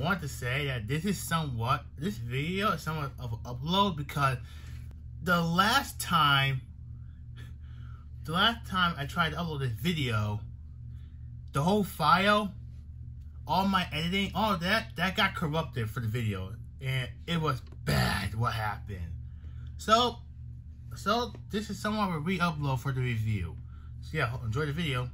I want to say that this is somewhat, this video is somewhat of an upload because the last time, the last time I tried to upload this video, the whole file, all my editing, all that, that got corrupted for the video. And it was bad what happened. So, so this is somewhat of a re-upload for the review. So yeah, enjoy the video.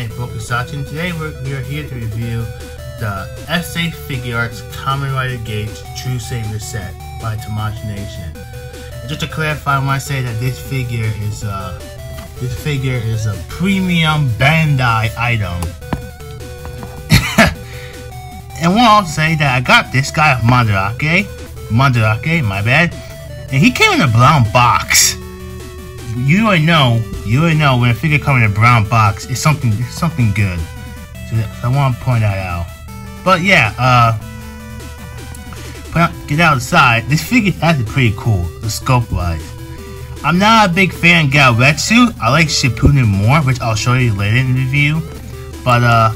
And today we're, we are here to review the SH Figuarts Kamen Rider Geiz True Savior set by Tamashii Nation. And just to clarify, when I say that this figure is uh, this figure is a premium Bandai item. and to also say that I got this guy Mandarake, Mandarake, my bad, and he came in a brown box you already know, you already know when a figure comes in a brown box, it's something, it's something good. So, I want to point that out. But yeah, uh, get out of the side. This figure is actually pretty cool, the scope wise. I'm not a big fan of Goretsu. I like Shippuden more, which I'll show you later in the review. But uh,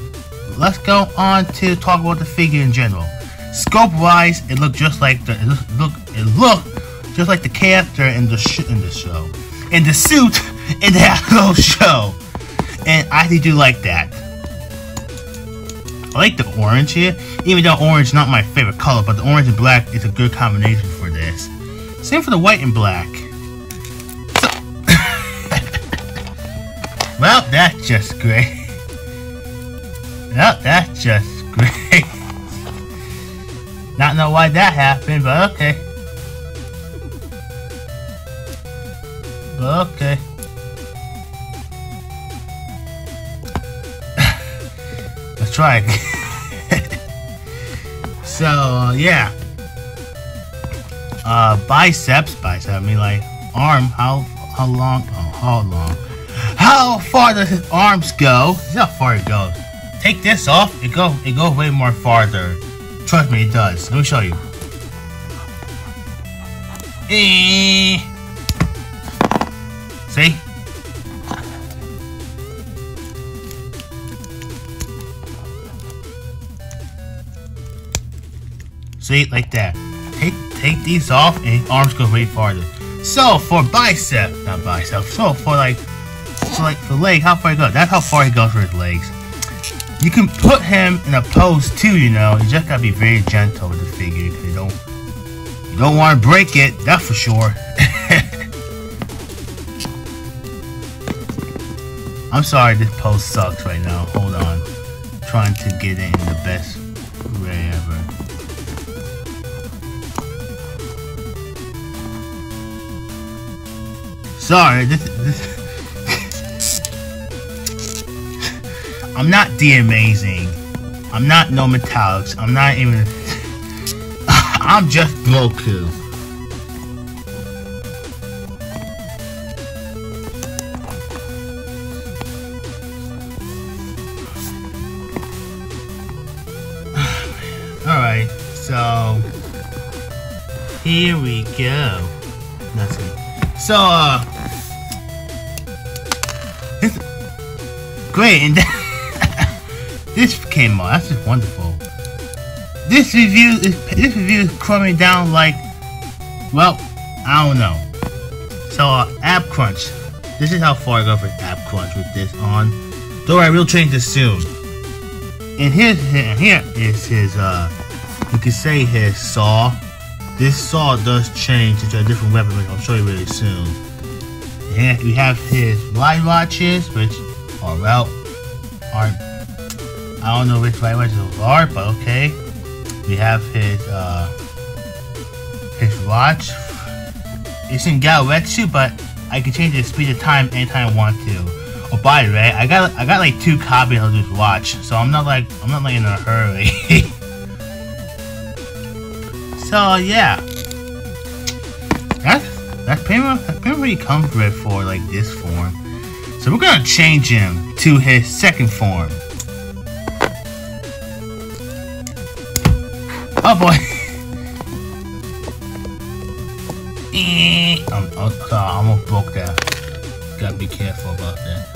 let's go on to talk about the figure in general. Scope wise, it looked just like the it look it looked just like the character in the in the show in the suit in that little show. And I do like that. I like the orange here, even though orange is not my favorite color, but the orange and black is a good combination for this. Same for the white and black. So, well, that's just great. Well, that's just great. Not know why that happened, but okay. Okay. Let's try it. so, yeah. Uh, biceps, bicep, I mean like arm, how, how long, oh, how long? How far does his arms go? See how far it goes. Take this off, it go, it goes way more farther. Trust me, it does. Let me show you. Eh. See? See, like that. Take take these off and arms go way farther. So for bicep, not bicep. So for like, so like for leg, how far he goes? That's how far he goes for his legs. You can put him in a pose too, you know. You just gotta be very gentle with the figure because you don't you don't want to break it. That's for sure. I'm sorry this post sucks right now. Hold on. I'm trying to get it in the best way ever. Sorry, this, this I'm not the amazing. I'm not no metallics. I'm not even I'm just Goku. Here we go. Nothing. So uh great and this came on. That's just wonderful. This review is this review is coming down like well, I don't know. So uh Ab Crunch. This is how far I go for Ab Crunch with this on. Though I will change this soon. And here, here is his, uh, you could say his saw. This saw does change into a different weapon, which I'll show you really soon. And we have his light watches, which are well, are I don't know which light watches are, but okay. We have his, uh, his watch. It's in Goretsu, but I can change the speed of time anytime I want to. But by the way, I got I got like two copies of this watch, so I'm not like I'm not like in a hurry. so yeah, that's that's pretty much that's pretty comes with for like this form. So we're gonna change him to his second form. Oh boy. Eh, I'm, oh, sorry, almost broke that. Gotta be careful about that.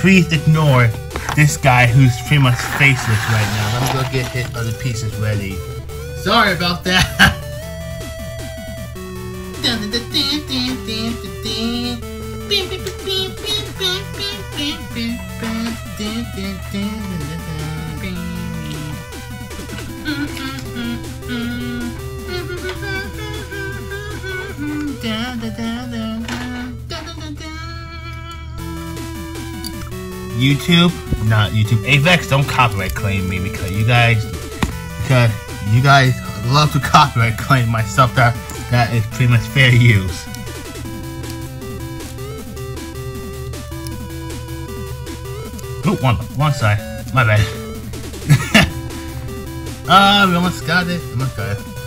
Please ignore this guy who's pretty much faceless right now. Let me go get his other pieces ready. Sorry about that. YouTube, not YouTube. Avex, don't copyright claim me because you guys, because you guys love to copyright claim my stuff that that is pretty much fair use. Oh, one, one side. My bad. Ah, uh, we almost got it. Almost got it.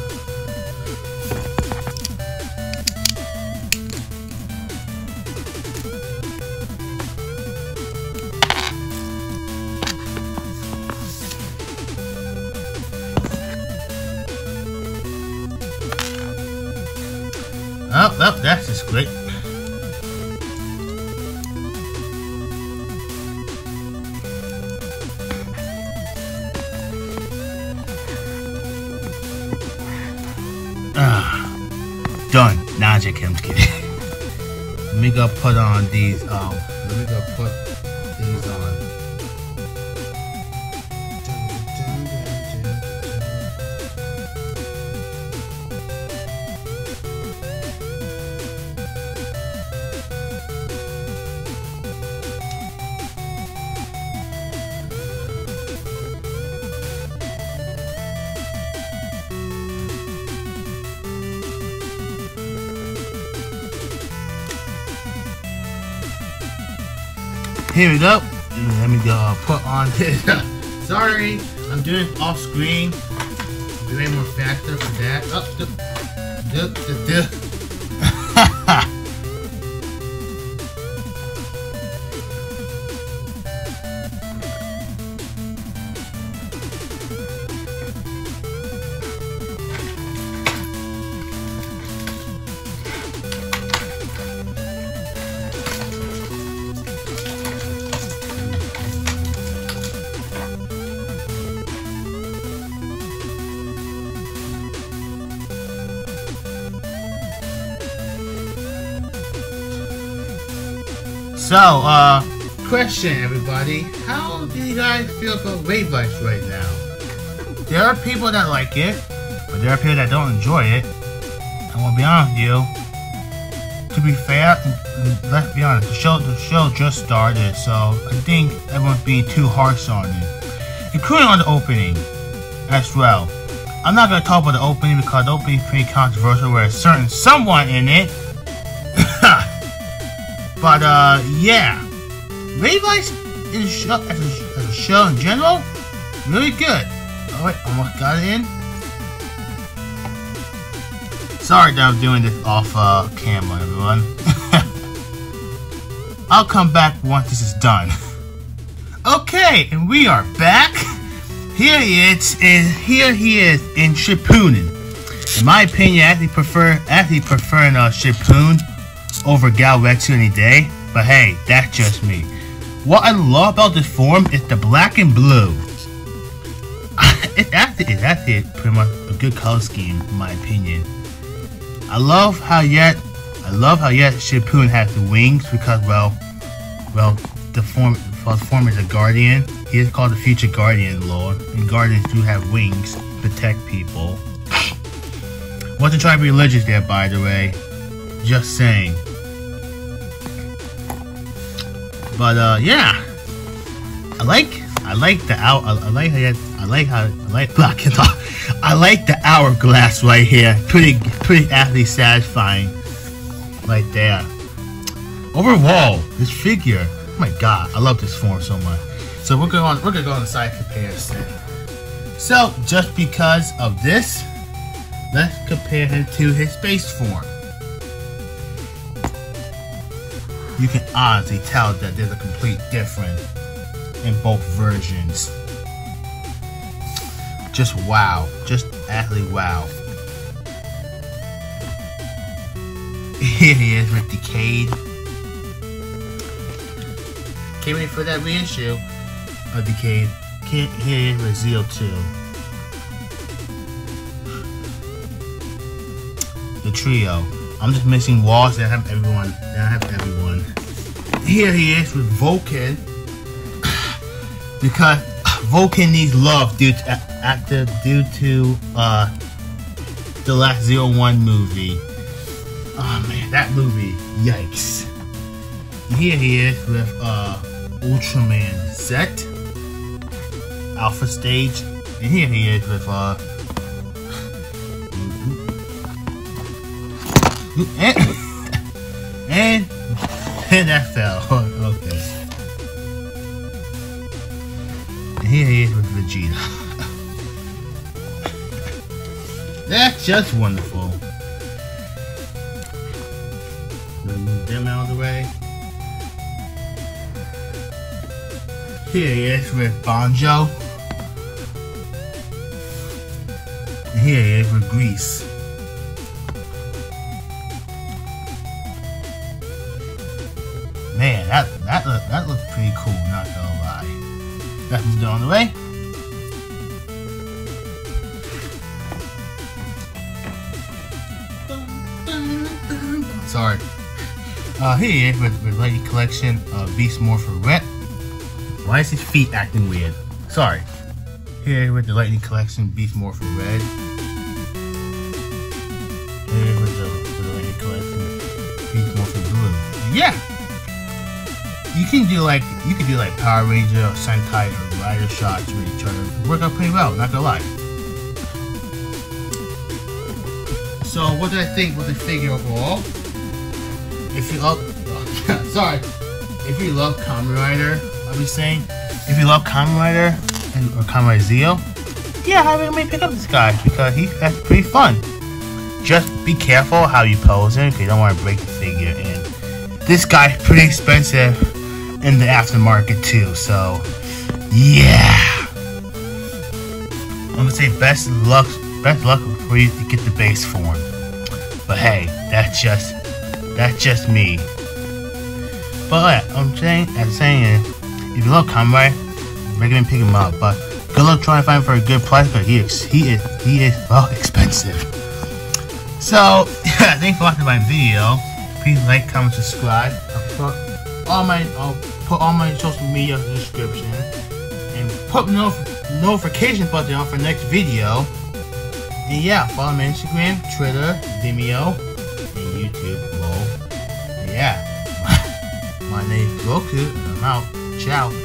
Magic him kidding. let me go put on these, um, let me go put Here we go. Let me go put on this. Sorry, I'm doing off screen. Be way more faster for that. Oh, duh, duh, duh, So, uh, question everybody. How do you guys feel about Wave Life right now? There are people that like it, but there are people that don't enjoy it. I want to be honest with you. To be fair, let's be honest, the show the show just started, so I think everyone's being too harsh on it. Including on the opening as well. I'm not gonna talk about the opening because the opening is pretty controversial where a certain someone in it But uh, yeah, Ice is show, as, a, as a show in general, really good. All right, almost got it in. Sorry that I'm doing this off uh, camera, everyone. I'll come back once this is done. okay, and we are back. Here he is, and here he is in Shippuden. In my opinion, I actually prefer actually preferring uh, Shippuden over Goretsu any day, but hey, that's just me. What I love about this form is the black and blue. it's actually, it's actually pretty much a good color scheme, in my opinion. I love how yet, I love how yet Shippuden has the wings because, well, well, the form, well, the form is a guardian. He is called the future guardian lord, and guardians do have wings to protect people. Wasn't trying to be religious there, by the way. Just saying. But uh, yeah, I like I like the out. I, I like how I like how I like block talk. I like the hourglass right here. Pretty pretty athlete satisfying, right there. Overall, this figure. Oh my god, I love this form so much. So we're going we're gonna go on the side comparison. So just because of this, let's compare him to his base form. You can honestly tell that there's a complete difference in both versions. Just wow. Just absolutely wow. Here he is with Decade. Can't wait for that reissue of Decade. Can't here with Zi-O 2. The trio. I'm just missing walls that have everyone. That have everyone. Here he is with Vulcan because Vulcan needs love due to active due to uh the last Zero One movie. Oh man, that movie, yikes. Here he is with uh Ultraman Z, Alpha Stage, and here he is with uh and and, and that fell. okay. here he is with Vegeta. That's just wonderful. Move them out of the way. Here he is with Banjo. And here he is with Grease. Moved on the way. Sorry. Uh, here with, with Lightning Collection of Beast Morpher Red. Why is his feet acting weird? Sorry. Here with the Lightning Collection Beast Morpher Red. Here with the, with the Lightning Collection Beast Morpher Blue. Yeah! You can do like you can do like Power Ranger or Sentai or Rider shots with each other. Work out pretty well, not gonna lie. So what do I think with the figure overall? If you love sorry. If you love Kamen Rider, I'll be saying if you love Kamen Rider and, or Kamen Rider Zi-O, yeah, I recommend pick up this guy because he's pretty fun. Just be careful how you pose him because you don't want to break the figure and this guy's pretty expensive in the aftermarket too. So, yeah. I'm gonna say best luck, best luck for you to get the base form. But hey, that's just that's just me. But I'm saying, I'm saying, if you love Conway, recommend pick him up. But good luck trying to find him for a good price. But he is he is he is well expensive. So yeah, thanks for watching my video. Please like, comment, subscribe. All my I'll put all my social media in the description and put no notification button on for next video. And yeah, follow me on Instagram, Twitter, Vimeo, and YouTube. Lol. Yeah, my, my name is Goku, and I'm out. Ciao.